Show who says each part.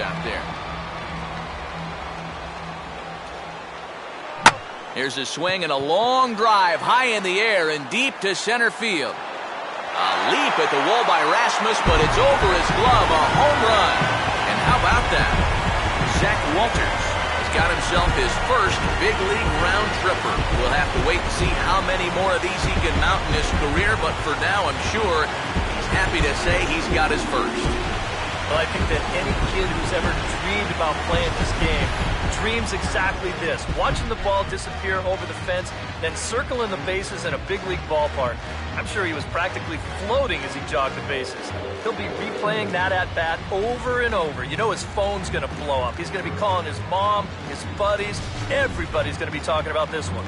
Speaker 1: out there. Here's a swing and a long drive high in the air and deep to center field. A leap at the wall by Rasmus, but it's over his glove. A home run. And how about that? Zach Walters has got himself his first big league round tripper. We'll have to wait and see how many more of these he can mount in his career, but for now, I'm sure he's happy to say he's got his first.
Speaker 2: Well, I think that any kid who's ever dreamed about playing this game dreams exactly this. Watching the ball disappear over the fence, then circling the bases in a big league ballpark. I'm sure he was practically floating as he jogged the bases. He'll be replaying that at bat over and over. You know his phone's going to blow up. He's going to be calling his mom, his buddies. Everybody's going to be talking about this one.